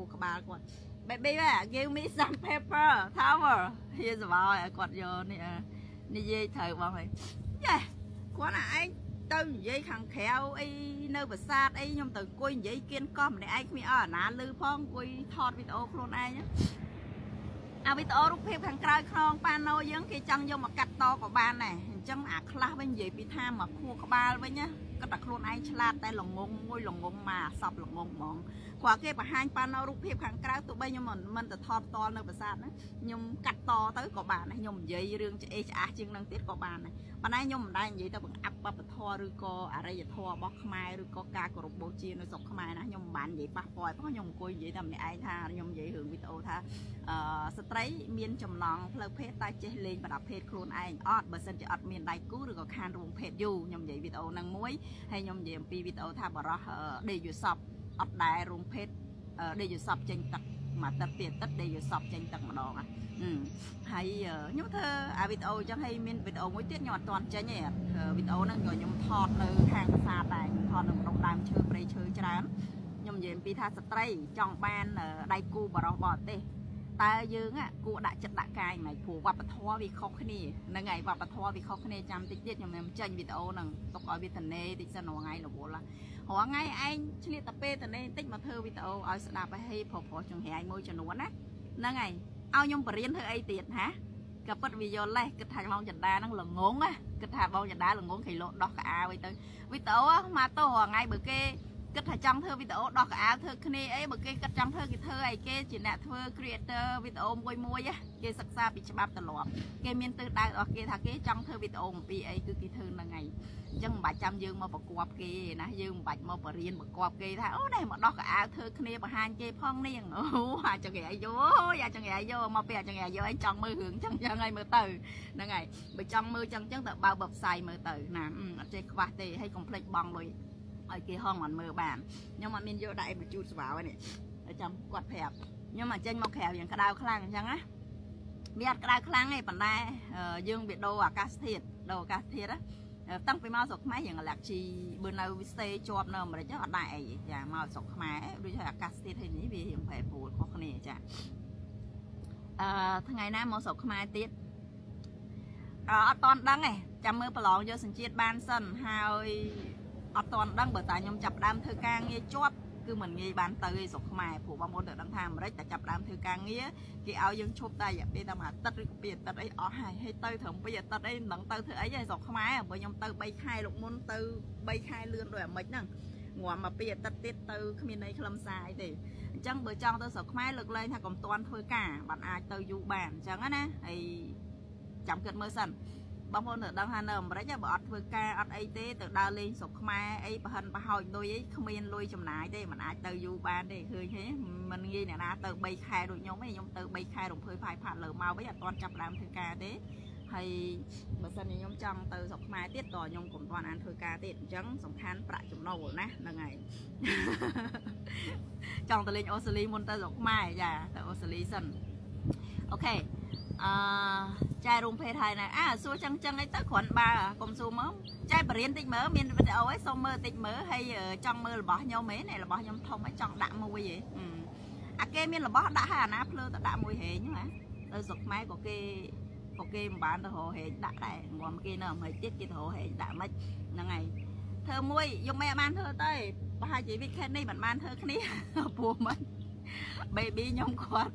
ពោះក្បាលគាត់ baby give me some paper towel here's about គាត់យកនេះនិយាយត្រូវបងហើយយេគាត់ណាឯងទៅនិយាយខាងក្រៅអីនៅប្រាសាទអីខ្ញុំទៅអង្គុយនិយាយគៀនកោះម្នាក់ឯងគ្មានអស់អាណាលឺផងអង្គុយថតវីដេអូខ្លួនឯងអាវីដេអូរូបភាពខាងក្រៅខ្នងប៉ាណូយើងគេចង់យកមកកាត់តក៏បានដែរអញ្ចឹងអាខ្លះវិញនិយាយពីថាមកខួរក្បាលវិញណាគាត់តែខ្លួនឯងឆ្លាតតែល្ងងមួយល្ងងមកអាសពល្ងងហ្មង គាត់គេបង្ហាញប៉ាណូរូបភាពខាងក្រៅទោះបីខ្ញុំមិនមិនទៅថតតនៅប្រាសាទណាខ្ញុំកាត់តទៅក៏បានដែរខ្ញុំនិយាយរឿងឆ្អេឆ្អាស់ជាងនឹងទៀតក៏បានដែរប៉ុន្តែខ្ញុំមិនដែរនិយាយទៅបង្អាប់វប្បធម៌ឬក៏អរិយធម៌របស់ខ្មែរឬក៏ការគោរពបូជានៅស្រុកខ្មែរណាខ្ញុំមិនបាននិយាយប៉ះពាល់ផងខ្ញុំអង្គុយនិយាយតែម្នាក់ឯងថាខ្ញុំនិយាយរឿងវីដេអូថាអឺស្ត្រីមានចំណងផ្លូវភេទតែចេះលេងប្រដាប់ភេទខ្លួនឯងអត់បើសិនជាអត់មានដៃគូឬក៏ខានរួមភេទយូរខ្ញុំនិយាយវីដេអូហ្នឹងមួយហើយខ្ញុំនិយាយអំពីវីដេអូថាបរោះដេយូសព អត់ដែររួមភេទដេយូសពចេញទឹកមួយទឹកពីទឹកដេយូសពចេញទឹកម្ដងហ្នឹងហើយខ្ញុំធ្វើអាវីដេអូអញ្ចឹងហើយមានវីដេអូមួយទៀតខ្ញុំអត់ទាន់ចេញទេវីដេអូហ្នឹងក៏ខ្ញុំថតនៅខាងប្រាសាទដែរថតនៅក្នុងដើមឈើព្រៃឈើច្រើនខ្ញុំនិយាយអំពីថាស្ត្រីចង់បានដៃគូបរោះបរទេសតើយើងគួរដាក់ចិត្តដាក់កាយមិនព្រោះវប្បធម៌វាខុសគ្នាហ្នឹងហើយវប្បធម៌វាខុសគ្នាចាំតិចទៀតខ្ញុំនឹងចេញវីដេអូហ្នឹងទុកឲ្យវាតនេតិចសិនរាល់ថ្ងៃរវល់ រាល់ថ្ងៃឯងឆ្លៀតតាពេលតនេតិចមកធ្វើវីដេអូឲ្យស្ដាប់ឲ្យប្រុសប្រុសចង្រៃមួយចំនួនណាហ្នឹងហើយឲ្យខ្ញុំបរៀនធ្វើអីទៀតហាក៏ពិតវាយល់លេះគិតថាបងចន្ទាហ្នឹងល្ងងណាគិតថាបងចន្ទាល្ងងគេលោដោះកៅអៅអីទៅវីដេអូមកទៅរថ្ងៃបើគេ គិតថាចង់ធ្វើវីដេអូដោះកៅអៅធ្វើគ្នាអីបើគេគិតចង់ធ្វើគេធ្វើអីគេជាអ្នកធ្វើ creator វីដេអូមួយមួយគេសិក្សាពីច្បាប់ទម្លាប់គេមានទិសដៅរបស់គេថាគេចង់ធ្វើវីដេអូអំពីអីគឺគេធ្វើហ្នឹងហើយអញ្ចឹងមិនបាច់ចាំយើងមកប្រកបគេណាយើងមិនបាច់មកបរៀនប្រកបគេថាអូនេះមកដោះកៅអៅធ្វើគ្នាបង្ហាញគេផងនាងអូអាចង្រៃយោអាចង្រៃយោមកពេលអាចង្រៃយោឯងចង់មើលរឿងចឹងចឹងហើយមើលទៅហ្នឹងហើយបើចង់មើលចឹងចឹងទៅបើបបផ្សាយមើលទៅណាអត់ចេះខ្វះទេហើយកុំភ្លេចបងលុយ ឲ្យគេហងមិនមើលបានខ្ញុំអត់មានយកដាក់អីបញ្ជូតស្វានេះហើយចាំគាត់ប្រាប់ខ្ញុំមកចេញមកក្រៅយ៉ាងក្តៅខ្លាំងអញ្ចឹងណាមានអត់ក្តៅខ្លាំងទេប៉ុន្តែយើងវាដូរអាកាសធាតុដូរអាកាសធាតុណាតាំងពីមកស្រុកខ្មែរយើងអាឡាក់ជីបើនៅវិសេជាប់នៅអាមេរិកអត់ដែរអីចាមកស្រុកខ្មែរដូចថាអាកាសធាតុឯនេះវារៀងប្រែប្រួលខុសគ្នាចាអឺថ្ងៃណាមកស្រុកខ្មែរទៀតអត់តន់ដឹងទេចាំមើលប្រឡងយកសញ្ជាតិបានសិនហើយ អត់តន់ដឹងបើតាខ្ញុំចាប់ដើមធ្វើការងារជាប់គឺមិនងាយបានទៅឯស្រុកខ្មែរព្រោះបងប្អូនទៅដឹងថាអាមេរិកតែចាប់ដើមធ្វើការងារគេឲ្យយើងឈប់តែរយៈពេលតែមួយអាទិត្យឬក៏ពីរអាទិត្យអីអស់ហើយហើយទៅត្រឹមពីរអាទិត្យអីមិនដឹងទៅធ្វើអីឯស្រុកខ្មែរបើខ្ញុំទៅ3ខែលោកមុនទៅ3ខែលឿនដូចអាមេរិកហ្នឹងងាំមកពីអាទិត្យទៀតទៅគ្មានន័យខ្លឹមសារអីទេអញ្ចឹងបើចង់ទៅស្រុកខ្មែរលើកលែងថាកុំតន់ធ្វើការបានអាចទៅយូរបានអញ្ចឹងណាហើយចាំគិតមើលសិន បងប្អូនទៅដឹងថានៅអាមេរិកបើអត់ធ្វើការអត់អីទេទៅដើរលេងស្រុកខ្មែរអីប្រហិនប្រហោចលុយអីគ្មានលុយចំណាយទេมันអាចទៅយូរបានទេឃើញទេมันងាយអ្នកណាទៅ3ខែដូចខ្ញុំឯងខ្ញុំទៅ3ខែរំភើយផាយផាត់លើមកវិញអត់ទាន់ចាប់ដើមធ្វើការទេហើយបើសិនជាខ្ញុំចង់ទៅស្រុកខ្មែរទៀតក៏ខ្ញុំកុំទាន់អានធ្វើការទៀតអញ្ចឹងសំខាន់ប្រាក់ចំណូលណាហ្នឹងហើយចង់ទៅលេងអូស្ត្រាលីមុនទៅស្រុកខ្មែរចាទៅអូស្ត្រាលីសិនអូខេ អឺចែរួមភេទហើយណាអើសួរចឹងចឹងអីទៅគ្រាន់បើកុំសួរមកចែបរៀនតិចមើលមានវីដេអូអីសូមមើលតិចមើលហើយចង់មើលរបស់ខ្ញុំហ៎នេះរបស់ខ្ញុំធំហើយចង់ដាក់មួយហ៎អាគេមានរបស់ដាក់ហើយអាណាភ្លើទៅដាក់មួយហេងណាទៅស្រុកខ្មែរក៏គេក៏គេមិនបានទៅរហេងដាក់ដែរងំគេនៅអាមេរិកទៀតគេទៅរហេងដាក់មិនហ្នឹងហើយធ្វើមួយយកមិនបានធ្វើទៅប្រហែលជា weekend នេះមិនបានធ្វើគ្នាព្រោះមិន baby ខ្ញុំគាត់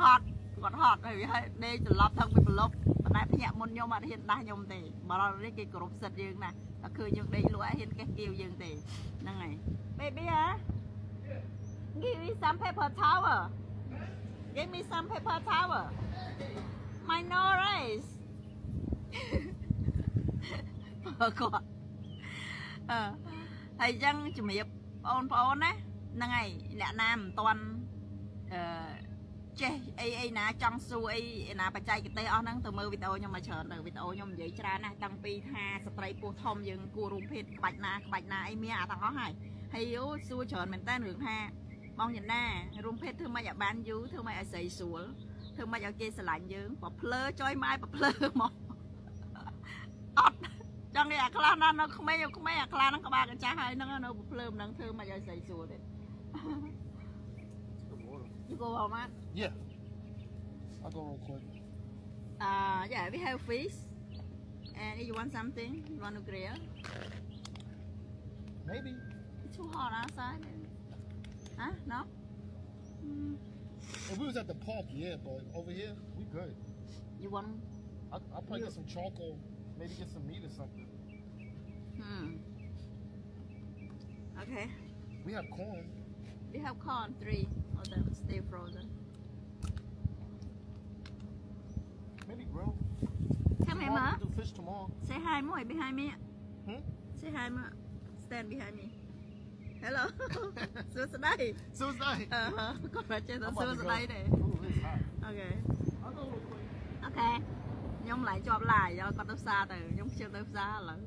ហត់ គាត់ហត់ហើយវាដេកត្រឡប់ថឹងពីប្រឡប់ប៉ុន្តែភ្ញាក់មុនខ្ញុំអត់ហ៊ានដាស់ខ្ញុំទេបើដល់នេះគេគោរពសិទ្ធយើងណាតែឃើញយើងដេកលក់អត់ហ៊ានកេះគៀវយើងទេហ្នឹងហើយ baby ហ៎ give me some paper towel give me some paper towel my no rice បើគាត់អឺហើយអញ្ចឹងជំរាបបងប្អូនណាហ្នឹងហើយអ្នកណាមិនតន់អឺ ចេះអីអីណាចង់សួរអីណាបច្ចេកទេសអស់ហ្នឹងទៅមើលវីដេអូខ្ញុំមកច្រើនទៅវីដេអូខ្ញុំនិយាយច្រើនណាស់តាំងពីថាស្ត្រីពោះធំយើងគួររួមភេទក្បាច់ណាក្បាច់ណាអីមានអាទាំងអស់ហើយហើយយូសួរច្រើនមែនតើរឿងថាបងយណារួមភេទធ្វើម៉េចឲ្យបានយូរធ្វើម៉េចឲ្យស្រីស្រួលធ្វើម៉េចឲ្យគេស្រឡាញ់យើងបើភ្លើចុយម៉ែបើភ្លើមកអត់ចង់និយាយអាខ្លះណានៅក្មេងក្មេងអាខ្លះហ្នឹងក្បាលកញ្ចាស់ហើយហ្នឹងនៅភ្លើមហ្នឹងធ្វើម៉េចឲ្យស្រីស្រួលទេ You go Walmart? Yeah. I'll go real quick. Uh, yeah, we have fish. And if you want something, you want to grill? Maybe. It's too hot outside. Huh? No? Mm, If we was at the park, yeah, but over here, we good. you want? I'll, I'll probably You- get some charcoal, maybe get some meat or something. Hmm. Okay. We have corn. We have corn three of them stay frozen. Maybe grill. Come here, ma. Do fish tomorrow. Say hi, Moy, behind me. Hmm? Say hi, ma. Stand behind me. Hello. Susan đây. Susan đây. Ờ, con mẹ chơi tao Susan đây này. Okay. Okay. Nhung lại cho lại do con tấp xa từ nhung chưa tấp xa lắm.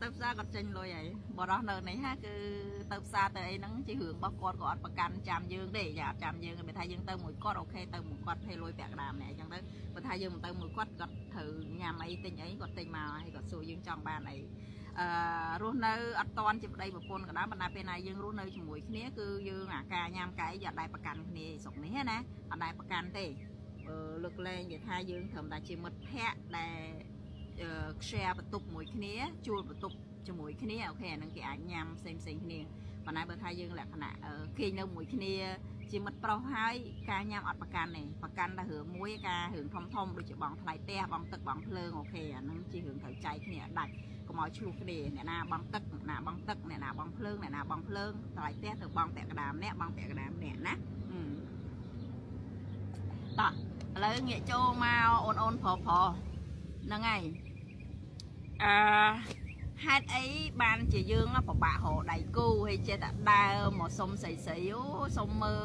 គាត់ទៅផ្សារទៅខ្ញុំខ្ជិលទៅផ្សារឥឡូវគាត់ទៅផ្សារគាត់ចេញលុយហើយបរោះនៅនេះហាគឺទៅផ្សារទៅអីហ្នឹងជារឿងរបស់គាត់ក៏អត់ប្រកាន់ចាំយើងទេយ៉ាអត់ចាំយើងទេបើថាយើងទៅមួយគាត់អូខេទៅមួយគាត់ភេលុយពាក់កណ្ដាលម្នាក់អញ្ចឹងទៅបើថាយើងមិនទៅមួយគាត់គាត់ត្រូវញ៉ាំអីទិញអីគាត់ទិញមកហើយគាត់សួរយើងចង់បានអីអឺរស់នៅអត់តន់ជាប្តីប្រពន្ធក៏ដោយប៉ុន្តែពេលណាយើងរស់នៅជាមួយគ្នាគឺយើងអាការញ៉ាំកាយយើងអត់ដែលប្រកាន់គ្នាស្រុកនេះណាអត់ដែលប្រកាន់ទេអឺលើកលែងគេថាយើងត្រឹមតែជាមិត្តភ័ក្តិដែលអឺ share បន្ទប់មួយគ្នាជួលបន្ទប់ជាមួយគ្នាអូខេអានឹងគេអាចញ៉ាំផ្សេងផ្សេងៗគ្នាប៉ុន្តែបើថាយើងលក្ខណៈអឺគេងនៅមួយគ្នាជាមិត្តប្រុសហើយការញ៉ាំអត់ប្រកាន់ទេប្រកាន់តែរឿងមួយការរឿងធំធំដូចជាបងថ្លៃផ្ទះបងទឹកបងភ្លើងអូខេអានឹងជារឿងត្រូវចែកគ្នាដាច់កុំឲ្យឆ្លោះគ្នាអ្នកណាបងទឹកអ្នកណាបងទឹកអ្នកណាបងភ្លើងអ្នកណាបងភ្លើងថ្លៃផ្ទះទៅបងពាក់កណ្ដាលម្នាក់បងពាក់កណ្ដាលម្នាក់ណាអឺតោះឥឡូវងាកចូលមកអូនអូនប្រុសប្រុសហ្នឹងហើយ អឺហេតុអីបានជាយើងពិបាករកដៃគូហើយចេះតែដើរមកសុំស្រីស្រីអូសុំមើល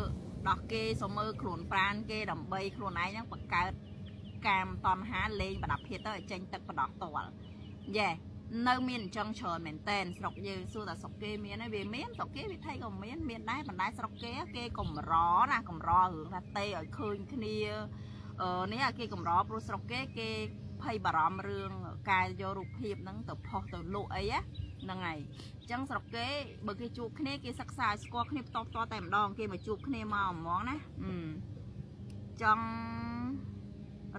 ដោះគេសុំមើលខ្លួនប្រានគេដើម្បីខ្លួនឯងហ្នឹងបង្កើតកាមតណ្ហាលេងបដាភាពទៅឲ្យចេញទឹកបដោះតលយេនៅមានអញ្ចឹងច្រើនមែនតែនស្រុកយើងសួរតែស្រុកគេមានហើយវាមានស្រុកគេវិថីក៏មានមានដែរប៉ុន្តែស្រុកគេគេកម្រណាកម្ររឿងថាទេឲ្យឃើញគ្នាអឺនេះអាគេកម្រព្រោះស្រុកគេគេ ភ័យបារម្ភរឿងការយករូបភាពហ្នឹងទៅផុសទៅលក់អីហ្នឹងហើយអញ្ចឹងស្រុកគេបើគេជួបគ្នាគេសិក្សាឲ្យស្គាល់គ្នាផ្ទាល់ផ្ទាល់តែម្ដងគេមកជួបគ្នាមកហ្មងណាអឺចង់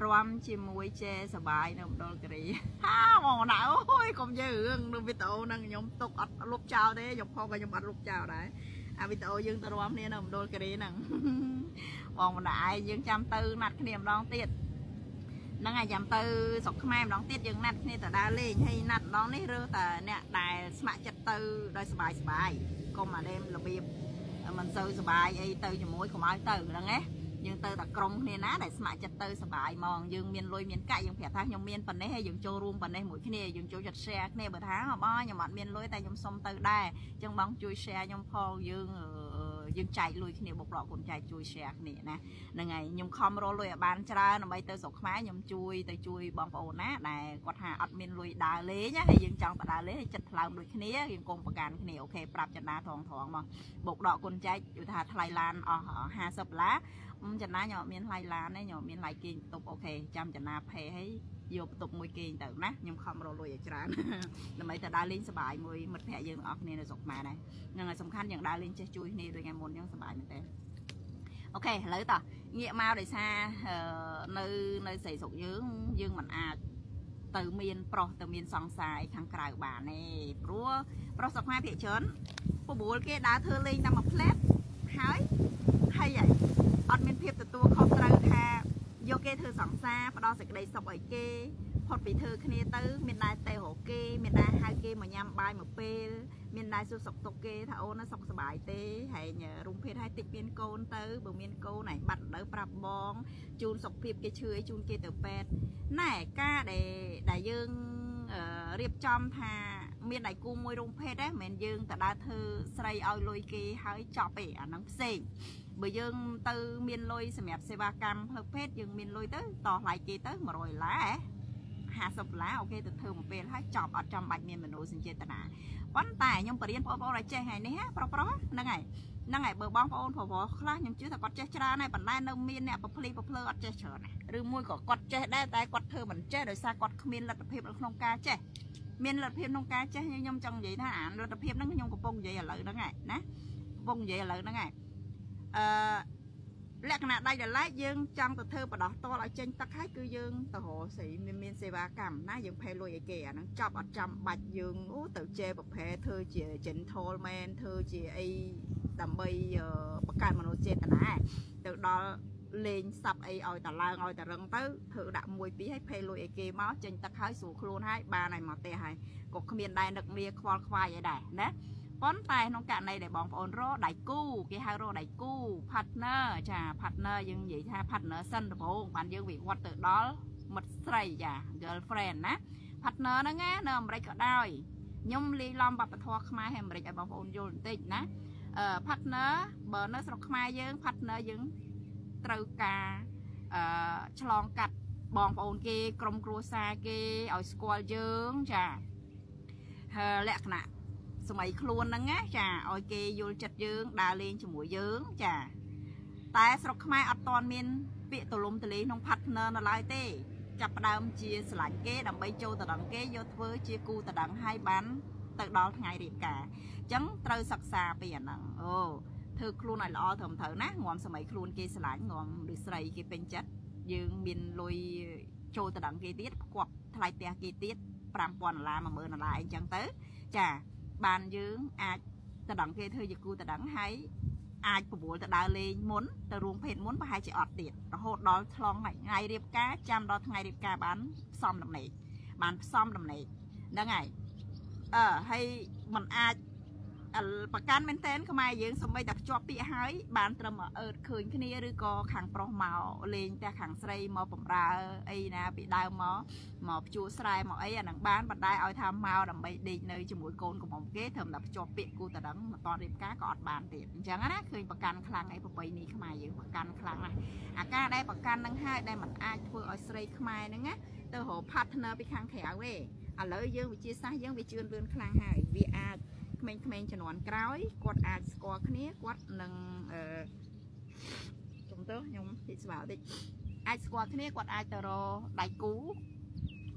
រំជាមួយជេសបាយនៅម្ដលគិរីហាមកណាអូយកុំយើរឿងនៅវីដេអូហ្នឹងខ្ញុំទុកអត់លុបចោលទេខ្ញុំផងក៏ខ្ញុំអត់លុបចោលដែរអាវីដេអូយើងទៅរំគ្នានៅម្ដលគិរីហ្នឹងបងម្នាក់ឯងយើងចាំទៅណាត់គ្នាម្ដងទៀត ហ្នឹងហើយចាំទៅស្រុកខ្មែរម្ដងទៀតយើងណាត់គ្នាទៅដើរលេងហើយណាត់ម្ដងនេះរើតែអ្នកដែលស្ម័គ្រចិត្តទៅដោយសុបាយសុបាយកុំអាដេមរបៀបមិនសូវសុបាយអីទៅជាមួយកុំឲ្យទៅហ្នឹងឯងយើងទៅតែក្រុមគ្នាណាដែលស្ម័គ្រចិត្តទៅសុបាយហ្មងយើងមានលុយមានកាក់យើងប្រាប់ថាខ្ញុំមានប៉ុណ្ណេះហើយយើងចូលរួមប៉ុណ្ណេះមួយគ្នាយើងចូលចិត្ត share គ្នាបើថាបងខ្ញុំអត់មានលុយតែខ្ញុំសុំទៅដែរអញ្ចឹងបងជួយ share ខ្ញុំផងយើងអឺ យើងចែកលុយគ្នាបុកឡកគុណចែកជួយ share គ្នាណាហ្នឹងហើយខ្ញុំខំរកលុយឲ្យបានច្រើនដើម្បីទៅស្រុកខ្មែរខ្ញុំជួយទៅជួយបងប្អូនណាដែលគាត់ថាអត់មានលុយដើរលេងណាហើយយើងចង់ទៅដើរលេងហើយចិត្តថ្លើមដូចគ្នាយើងកុំប្រកាន់គ្នាអូខេប្រាប់ចន្ទាថងថងមកបុកដកគុណចែកយល់ថាថ្លៃឡានអស់50ដុល្លារអឺចន្ទាខ្ញុំអត់មានថ្លៃឡានទេខ្ញុំអត់មានថ្លៃគេងបន្ទប់អូខេចាំចន្ទាផេហើយ យកបន្ទប់មួយគេងទៅណាខ្ញុំខំរកលុយឲ្យច្រើនដើម្បីទៅដើរលេងសប្បាយមួយមិត្តភ័ក្តិយើងទាំងអស់គ្នានៅស្រុកខ្មែរដែរហ្នឹងហើយសំខាន់យើងដើរលេងចេះជួយគ្នាដូចថ្ងៃមុនអញ្ចឹងសប្បាយមែនតើអូខេឥឡូវតោះងាកមកដោយសារអឺនៅនៅស្រីស្រុកយើងយើងមិនអាចទៅមានប្រុសទៅមានសង្សារខាងក្រៅបានទេព្រោះប្រុសស្រុកខ្មែរភាគច្រើនប្របួលគេដើរធ្វើលេងតាមមួយផ្លែតហើយហើយហើយអត់មានភាពទទួលខុសត្រូវថា យកគេធ្វើសង្សារផ្ដល់សេចក្តីសុខឲ្យគេផុតពីធ្វើគ្នាទៅមានដែរទៅរកគេមានដែរហៅគេមកញ៉ាំបាយមួយពេលមានដែរសួរសុខទុក្ខគេថាអូនណាសុខសប្បាយទេហើយរុំភេទឲ្យតិចមានកូនទៅបើមានកូនហើយបាត់ទៅប្រាប់បងជូនសុខភាពគេឈឺឲ្យជូនគេទៅពេទ្យណែការដែលដែលយើងអឺរៀបចំថាមានដៃគូមួយរុំភេទដែរមិនមែនយើងទៅដើរធ្វើស្រីឲ្យលុយគេហើយចប់ទេអាហ្នឹងផ្សេង បើយើងទៅមានលុយសម្រាប់សេវាកម្មផ្លូវភេទយើងមានលុយទៅតោះថ្លៃគេទៅ100ដុល្លារ50ដុល្លារអូខេទៅធ្វើមួយពេលហើយចប់អត់ចាំបាច់មានមនោសញ្ចេតនាប៉ុន្តែខ្ញុំបរៀនបងប្អូនឲ្យចេះហើយនេះប្រុសប្រុសហ្នឹងហើយហ្នឹងហើយបើបងប្អូនប្រុសប្រុសខ្លះខ្ញុំជឿថាគាត់ចេះច្រើនហើយប៉ុន្តែនៅមានអ្នកប្រភ្លីប្រភ្លើអត់ចេះច្រើនណាឬមួយក៏គាត់ចេះដែរតែគាត់ធ្វើមិនចេះដោយសារគាត់គ្មានលទ្ធភាពនៅក្នុងការចេះមានលទ្ធភាពក្នុងការចេះខ្ញុំចង់និយាយថាអាលទ្ធភាពហ្នឹងខ្ញុំកំពុងនិយាយឥឡូវហ្នឹងហើយណាកំពុងនិយាយឥឡូវហ្នឹងហើយ អឺលក្ខណៈដៃដលែកយើងចង់ទៅធ្វើបដោះតលឲ្យចេញទឹកហើយគឺយើងទៅរកស្រីមានមានសេវាកម្មណាយើងផេលុយឲ្យគេអាហ្នឹងចប់អត់ចាំបាច់យើងអូទៅជេប្រភេទធ្វើជា gentleman ធ្វើជាអីដើម្បីបង្កើតមនោចេតនាទៅដល់លេងសាប់អីឲ្យតឡើងឲ្យតរឹងទៅធ្វើដាក់មួយពីរឲ្យផេលុយឲ្យគេមកចេញទឹកហើយស្រួលខ្លួនហើយបានឲ្យមកផ្ទះហើយក៏គ្មានដែរនឹកមាខ្វល់ខ្វាយអីដែរណា ប៉ុន្តែក្នុងករណីដែលបងប្អូនរកដៃគូគេហៅរកដៃគូ partner ចា partner យើងនិយាយថា partner សិនដំបូងបានយើងវិវត្តទៅដល់មិត្តស្រីចា girlfriend ណា partner ហ្នឹងណានៅអាមេរិកក៏ដោយខ្ញុំលីឡំវប្បធម៌ខ្មែរហើយអាមេរិកឲ្យបងប្អូនយល់បន្តិចណាអឺ partner បើនៅស្រុកខ្មែរយើង partner យើងត្រូវការអឺឆ្លងកាត់បងប្អូនគេក្រុមគ្រួសារគេឲ្យស្គាល់យើងចាហើយលក្ខណៈ សម័យខ្លួនហ្នឹងណាចាឲ្យគេយល់ចិត្តយើងដើរលេងជាមួយយើងចាតែស្រុកខ្មែរអត់ទាន់មាន ពាក្យទលំទលេក្នុង partner នៅឡើយទេ ចាប់ផ្ដើមជាស្រឡាញ់គេដើម្បីចូលតដងគេយកធ្វើជាគូតដងឲ្យបានទៅដល់ថ្ងៃរៀបការអញ្ចឹងត្រូវសិក្សាពីអាហ្នឹងអូធ្វើខ្លួនឲ្យល្អត្រឹមត្រូវណាងំសម័យខ្លួនគេស្រឡាញ់ងំឬស្រីគេពេញចិត្តយើងមានលុយចូលតដងគេទៀតផ្គប់ថ្លៃផ្ទះគេទៀត5000ដុល្លារ10000ដុល្លារអីចឹងទៅចា បានយើងអាចតដងគេធ្វើជាគូតដងហើយអាចប្រមូលទៅដើរលេងមុនទៅរួមភេទមុនប្រហែលជាអត់ទៀតរហូតដល់ឆ្លងថ្ងៃរៀបការចាំដល់ថ្ងៃរៀបការបានផ្សំដំណេកបានផ្សំដំណេកហ្នឹងហើយអឺហើយมันអាច ប្រកាន់មែនតែនខ្មែរយើងសម្បីតែភ្ជាប់ពាក្យហើយបានត្រឹមអឺតឃើញគ្នាឬក៏ខាងប្រុសមកលេងផ្ទះខាងស្រីមកបំរើអីណាពីដើមមកមកភ្ជួរស្រែមកអីអានឹងបានបដិឲ្យថាមកដើម្បីដេកនៅជាមួយកូនកំមុំគេត្រឹមតែភ្ជាប់ពាក្យគូតដឹងមិនតរៀបការក៏អត់បានទៀតអញ្ចឹងណាឃើញប្រកាន់ខ្លាំងអីប្របីនេះខ្មែរយើងប្រកាន់ខ្លាំងណាស់អាការដែលប្រកាន់នឹងហើយដែលมันអាចធ្វើឲ្យស្រីខ្មែរហ្នឹងណាទៅរក partner ពីខាងក្រៅទេឥឡូវយើងវិជាសាស្ត្រយើងវាជឿនលឿនខ្លាំងហើយវាអាច ក្មេងៗជំនាន់ក្រោយគាត់អាចស្គាល់គ្នាគាត់នឹងអឺចំទៅខ្ញុំតិចស្វាតិចអាចស្គាល់គ្នាគាត់អាចទៅរកដៃគូ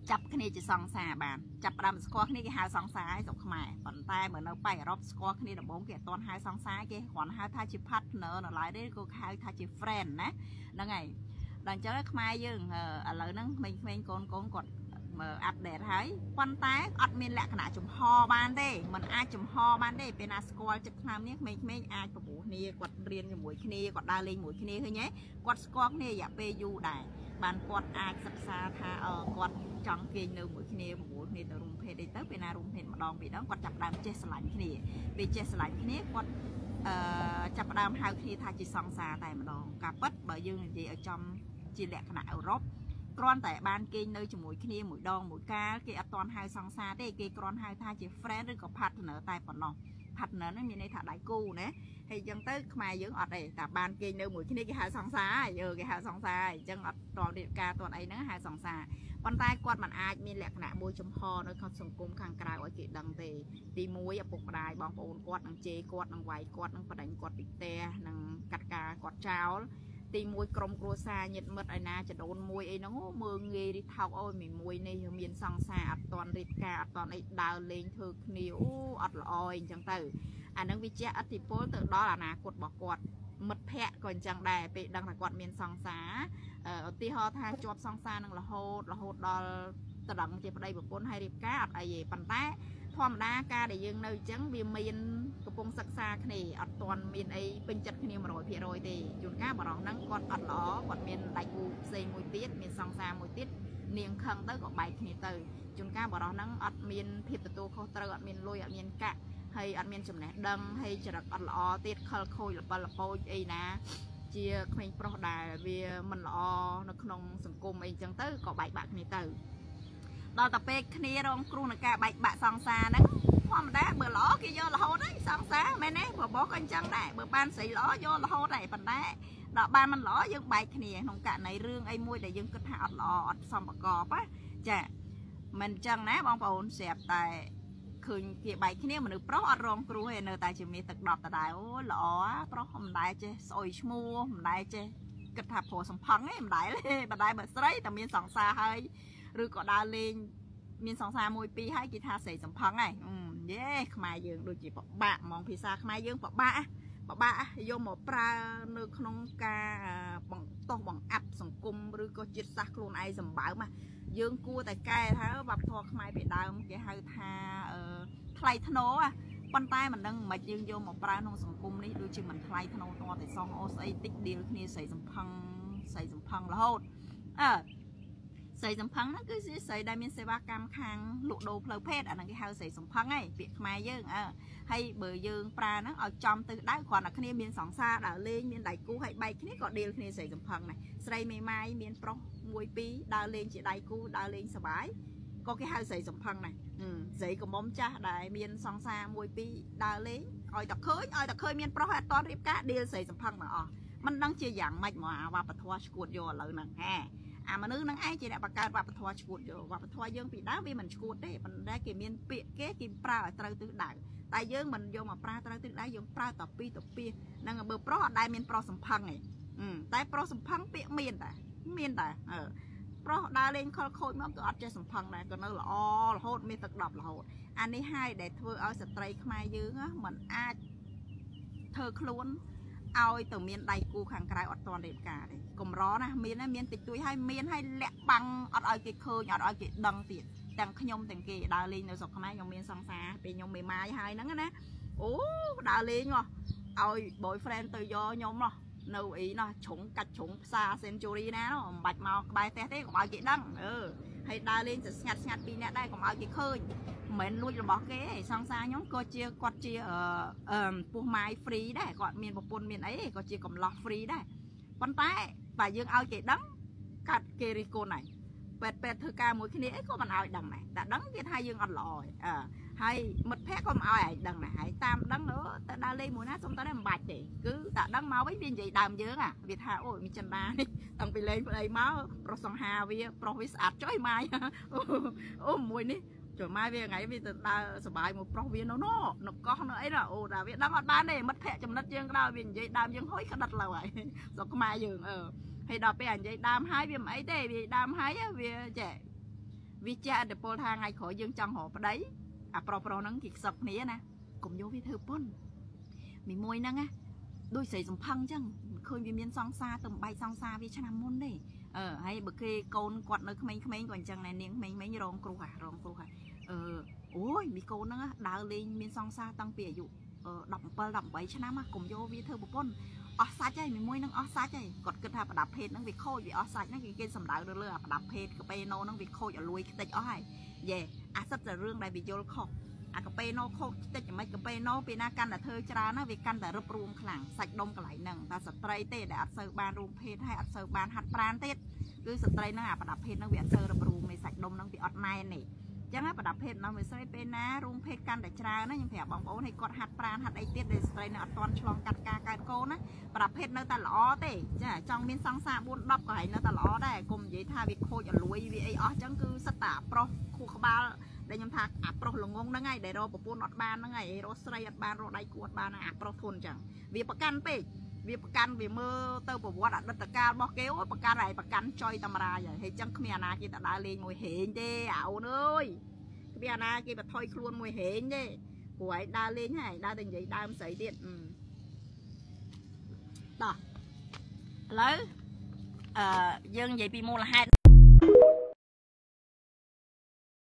ចាប់គ្នាជាសង្សារបានចាប់ផ្ដើមស្គាល់គ្នាគេហៅសង្សារឲ្យស្រុកខ្មែរប៉ុន្តែបើនៅប៉ៃអឺរ៉ុបស្គាល់គ្នាដំបូងគេអត់ទាន់ហៅសង្សារគេគ្រាន់ហៅថាជា partner នៅឡើយទេក៏ហៅថាជា friend ណាហ្នឹងហើយដល់អញ្ចឹងខ្មែរយើងឥឡូវហ្នឹងក្មេងៗកូនកូនគាត់ អាប់ដេតហើយប៉ុន្តែអត់មានលក្ខណៈចំហបានទេมันអាចចំហបានទេពេលណាស្គាល់ចិត្តឆ្នាំនេះក្មេងៗអាចប្រពោះគ្នាគាត់រៀនជាមួយគ្នាគាត់ដើរលេងជាមួយគ្នាឃើញទេគាត់ស្គាល់គ្នារយៈពេលយូរដែរបានគាត់អាចសិក្សាថាគាត់ចង់គេងនៅមួយគ្នាប្រមូលគ្នាទៅរួមភេទអីទៅពេលណារួមភេទម្ដងពីរដងគាត់ចាប់ដើមចេះស្រឡាញ់គ្នាពេលចេះស្រឡាញ់គ្នាគាត់អឺចាប់ដើមហៅគ្នាថាជាសង្សារតែម្ដងការពិតបើយើងនិយាយឲ្យចំជាលក្ខណៈអឺរ៉ុប គ្រាន់តែបានគេងនៅជាមួយគ្នាមួយដងមួយកាលគេអត់ទាន់ហៅសង្សារទេគេគ្រាន់ហៅថាជា friend ឬក៏ partner តែប៉ុណ្ណោះ partner ហ្នឹងមានន័យថាដៃគូណាហើយអញ្ចឹងទៅខ្មែរយើងអត់ទេតែបានគេនៅមួយគ្នាគេហៅសង្សារយើគេហៅសង្សារអញ្ចឹងអត់តរៀបការតអីហ្នឹងហៅសង្សារប៉ុន្តែគាត់មិនអាចមានលក្ខណៈមួយចំហនៅក្នុងសង្គមខាងក្រៅឲ្យគេដឹងទេទី1ឪពុកម្ដាយបងប្អូនគាត់នឹងជេរគាត់នឹងវាយគាត់នឹងបដិញគាត់ពីផ្ទះនឹងកាត់ការគាត់ចោល ទី1ក្រុមគ្រួសារញាតិមិត្តឯណាចដូនមួយអីហ្នឹងមើងងាយរីថោកអូយមីមួយនេះមានសង្សារអត់តន់រៀបការអត់តន់អីដើរលេងធ្វើគ្នាអូអត់ល្អអីអញ្ចឹងទៅអានឹងវាជាអតិពលទៅដល់អនាគតរបស់គាត់មិត្តភ័ក្តិក៏អញ្ចឹងដែរពេលដឹងថាគាត់មានសង្សារឧទាហរណ៍ថាជាប់សង្សារនឹងរហូតរហូតដល់តដងជាប្តីប្រពន្ធហើយរៀបការអត់អីទេប៉ុន្តែ ធម្មតាការដែលយើងនៅអញ្ចឹងវាមានកំពុងសិក្សាគ្នាអត់ទាន់មានអីពេញចិត្តគ្នា100%ទេជួនកាលបរោះហ្នឹងគាត់អត់ល្អគាត់មានដៃគូផ្សេងមួយទៀតមានសង្សារមួយទៀតនាងខឹងទៅក៏បែកគ្នាទៅជួនកាលបរោះហ្នឹងអត់មានភាពទទួលខុសត្រូវអត់មានលុយអត់មានកាក់ហើយអត់មានចំណេះដឹងហើយចរិតអត់ល្អទៀតខលខូចលបលលពោចអីណា ជាក្មេងប្រុសដែលវាមិនល្អនៅក្នុងសង្គមអីចឹងទៅក៏បែកបាក់គ្នាទៅ ដល់តែពេលគ្នារងគ្រោះនឹងការបែកបាក់សង្សារហ្នឹងធម្មតាបើល្អគេយករហូតហើយសង្សារមែនទេបបោះក៏អញ្ចឹងដែរបើបានស្រីល្អយករហូតដែរប៉ុន្តែដល់បានមិនល្អយើងបែកគ្នាក្នុងករណីរឿងអីមួយដែលយើងគិតថាអត់ល្អអត់សមប្រកបណាចាមិនអញ្ចឹងណាបងប្អូនស្រាប់តែឃើញគេបែកគ្នាមនុស្សប្រុសអត់រងគ្រោះទេនៅតែជាមាសទឹកដប់ដដែលអូល្អប្រុសមិនដែលចេះស្អុយឈ្មោះមិនដែលចេះគិតថាព្រោះសំផឹងទេមិនដែលទេមិនដែលបើស្រីតែមានសង្សារហើយ ឬក៏ដើរលេងមានសង្សារមួយពីរហើយគេថាស្រីសំផឹងហើយយេខ្មែរយើងដូចជាពិបាកហ្មងភាសាខ្មែរយើងពិបាកពិបាកយកមកប្រើនៅក្នុងការទោសបង្អាប់សង្គមឬក៏ចិត្តសាសខ្លួនឯងសម្បើមយើងគួរតែកែថាវប្បធម៌ខ្មែរពីដើមគេហៅថាថ្លៃធ្នូប៉ុន្តែមិនដឹងមិនយើងយកមកប្រើក្នុងសង្គមនេះដូចជាមិនថ្លៃធ្នូតតែសងអូស្អីតិចដៀលគ្នាស្រីសំផឹងស្រីសំផឹងរហូតអើ ស្រីសំផឹងហ្នឹងគឺជាស្រីដែលមានសេវាកម្មខាងលក់ដូរផ្លូវភេទអាហ្នឹងគេហៅស្រីសំផឹងឯងពាក្យខ្មែរយើងអើហើយបើយើងប្រើហ្នឹងឲ្យចំទៅដៅគ្រាន់តែគ្នាមានសង្សារដើរលេងមានដៃគូហើយបែកគ្នាក៏ដៀលគ្នាស្រីសំផឹងដែរស្រីមេម៉ាយមានប្រុសមួយពីរដើរលេងជាដៃគូដើរលេងសបាយក៏គេហៅស្រីសំផឹងដែរស្រីកំមុំចាស់ដែលមានសង្សារមួយពីរដើរលេងឲ្យតែឃើញឲ្យតែឃើញមានប្រុសហើយអត់តរៀបការដៀលស្រីសំផឹងមកអស់មិនដឹងជាយ៉ាងម៉េចមកអាវប្បធម៌ឈួតយកឥឡូវហ្នឹងហ៎ អាមនុស្សនឹងឯងជាអ្នកបង្កើតវប្បធម៌ឈួតយកវប្បធម៌យើងពីដើមវាមិនឈួតទេប៉ុន្តែគេមានពាក្យគេគេប្រើឲ្យត្រូវទិសដៅតែយើងមិនយកមកប្រើត្រូវទិសដៅយើងប្រើតពីតពីហ្នឹងបើប្រុសអត់ដែលមានប្រុសសំផឹងទេតែប្រុសសំផឹងពាក្យមានតែមានតែអឺប្រុសដើរលេងខលខូចមកក៏អត់ចេះសំផឹងដែរក៏នៅល្អរហូតមានទឹកដប់រហូតអានេះហើយដែលធ្វើឲ្យស្ត្រីខ្មែរយើងមិនអាចធ្វើខ្លួន ឲ្យទៅមានដៃគូខាងក្រៅអត់ទាន់រៀបការទេកម្រណាមានមានតិចតួចហើយមានហើយលាក់បាំងអត់ឲ្យគេឃើញអត់ឲ្យគេដឹងទៀតទាំងខ្ញុំទាំងគេដើរលេងនៅស្រុកខ្មែរខ្ញុំមានសង្សារពេលខ្ញុំមេម៉ាយហើយហ្នឹងណាអូដើរលេងមកឲ្យ boyfriend ទៅយកខ្ញុំណោះនៅអីណោះជ្រុងកាច់ជ្រុងផ្សារ Century ណាណោះមិនបាច់មកក្បែរផ្ទះទេកុំឲ្យគេដឹងអឺហើយដើរលេងស្ងាត់ស្ងាត់ពីរនាក់ដែរកុំឲ្យគេឃើញ មិនមែនលួចរបស់គេទេសង្សារខ្ញុំក៏ជាគាត់ជាអឺពោះម៉ាយ free ដែរគាត់មានប្រពន្ធមានអីក៏ជាកំឡោះ free ដែរប៉ុន្តែបើយើងឲ្យគេដឹងកាត់គេរិះគន់ហើយពេតពេតធ្វើការមួយគ្នាអីក៏មិនឲ្យដឹងដែរតែដឹងគេថាយើងអត់ល្អអឺហើយមិត្តភក្តិក៏មិនឲ្យឯងដឹងដែរហើយតាមដឹងទៅដើរលេងមួយណាសុំតែមិនបាច់ទេគឺតែដឹងមកវិញវានិយាយដើមយើងអាវាថាអូមីចិនដានេះតាំងពីលេងប្តីមកប្រុសសង្ហាវាប្រុសវាស្អាតចុយម៉ាយអូមួយនេះ ចូលម៉ែវាថ្ងៃវាទៅដើរសបាយមកប្រុសវានៅណនៅកោះនៅអីណាអូតាវាដឹងអត់បានទេមិត្តភ័ក្ដិចំណិតយើងក៏ដោយវានិយាយដើមយើងហុយក្តិតលើហើយស្រុកខ្មែរយើងអឺហើយដល់ពេលអនិយាយដើមហើយវាមិនអីទេវាដើមហើយវាចេះវាចេះអត្តពលថាថ្ងៃក្រោយយើងចង់រកប្តីអាប្រុសប្រុសហ្នឹងគេខ្សឹបគ្នាណាកុំយកវាធ្វើប៉ុនមីមួយហ្នឹងណាដូចស្រីសំផឹងអញ្ចឹងឃើញវាមានសង្សារទៅបែកសង្សារវាឆ្នាំមុនទេអឺហើយបើគេកូនគាត់នៅក្មេងៗក៏អញ្ចឹងដែរនាងក្មេងៗរងគ្រោះហ่ะរងគ្រោះហ่ะ អឺអូយមីកូនហ្នឹងដើរលេងមានសង្សារតាំងពីអាយុ17 18ឆ្នាំកុំយកវាធ្វើប្រពន្ធអស់សាច់ហើយមួយនឹងអស់សាច់ហើយគាត់គិតថាប្រដាប់ភេទហ្នឹងវាខូចវាអស់សាច់ហ្នឹងគេគេសំដៅទៅលើអាប្រដាប់ភេទកាបេណូហ្នឹងវាខូចឲ្យលួយខ្ទេចអស់ហើយយេអាសិតតែរឿងដែលវាយល់ខុសអាកាប៉េណូខូចតិចយ៉ាងម៉េចកាប៉េណូពេលណាកាន់តែធ្វើច្រើនណាវាកាន់តែរឹបរួមខ្លាំងសាច់ដុំកន្លែងហ្នឹងតែស្ត្រីទេដែលអត់សូវបានរួមភេទហើយអត់សូវបានហាត់ប្រាណទៀតគឺស្ត្រីហ្នឹងអាប្រដាប់ភេទហ្នឹងវាអត់សូវរឹបរួមទេសាច់ដុំហ្នឹងវាអត់ណែនទេ ចឹងប្រដាប់ភេទនៅវាស្រីពេលណារួមភេទកាន់តែច្រើនណាខ្ញុំប្រាប់បងប្អូនឲ្យគាត់ហាត់ប្រាណហាត់អីទៀតដែលស្ត្រីនៅអត់ទាន់ឆ្លងកាត់ការកើតកូនណាប្រដាប់ភេទនៅតែល្អទេចាចង់មានសង្សារ4 10ក៏ហើយនៅតែល្អដែរកុំនិយាយថាវាខូចអលួយវាអីអស់ចឹងគឺសិតតែប្រុសខួរក្បាលដែលខ្ញុំថាអាប្រុសល្ងងហ្នឹងហើយដែលរកប្រពន្ធអត់បានហ្នឹងហើយរកស្រីអត់បានរកដៃគូអត់បានអាប្រុសធន់ចឹងវាប្រកាន់ពេក វាប្រកាន់វាមើលទៅប្រវត្តិអតីតកាលរបស់គេអូប្រកាន់ហើយប្រកាន់ចុយតម្រាយហើយចឹងគ្មានអាណាគេទៅដើរលេងមួយហេងទេអាអូនអើយគ្មានអាណាគេបថយខ្លួនមួយហេងទេព្រោះឯងដើរលេងហើយដើរតែនិយាយដើមស្រីទៀតតោះឥឡូវអឺយើងនិយាយពីមូលហេតុ